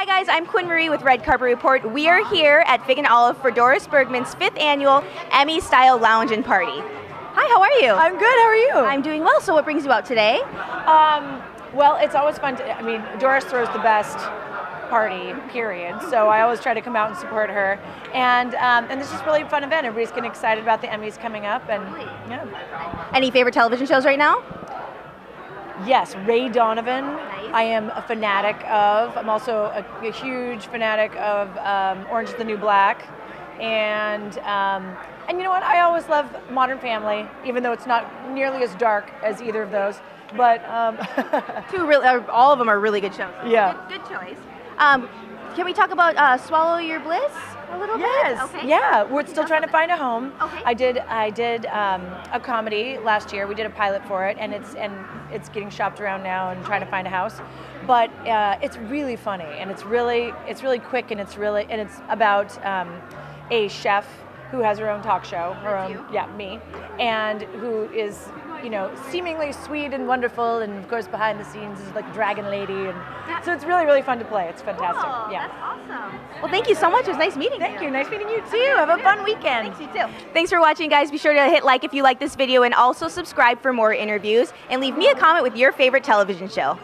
Hi guys, I'm Quinn Marie with Red Carpet Report. We are here at Fig and Olive for Doris Bergman's fifth annual Emmy Style Lounge and Party. Hi, how are you? I'm good. How are you? I'm doing well. So, what brings you out today? Um, well, it's always fun. To, I mean, Doris throws the best party, period. So I always try to come out and support her. And um, and this is really a fun event. Everybody's getting excited about the Emmys coming up, and yeah. Any favorite television shows right now? Yes, Ray Donovan. I am a fanatic of. I'm also a, a huge fanatic of um, Orange is the New Black, and um, and you know what? I always love Modern Family, even though it's not nearly as dark as either of those. But um, two really, uh, all of them are really good shows. Yeah, good, good choice. Can we talk about uh, Swallow Your Bliss a little yes. bit? Okay. Yeah, we're still trying to find a home. Okay. I did I did um, a comedy last year. We did a pilot for it, and it's and it's getting shopped around now and trying to find a house. But uh, it's really funny, and it's really it's really quick, and it's really and it's about um, a chef who has her own talk show, her That's own you. yeah me, and who is you know seemingly sweet and wonderful, and of course behind the scenes is like dragon lady, and so it's really really fun to play. It's fantastic. Cool. Yeah. That's awesome. Well, thank you so much. It was nice meeting Thank you. Thank you. Nice meeting you too. Have a fun weekend. Thanks, you too. Thanks for watching, guys. Be sure to hit like if you like this video and also subscribe for more interviews and leave me a comment with your favorite television show.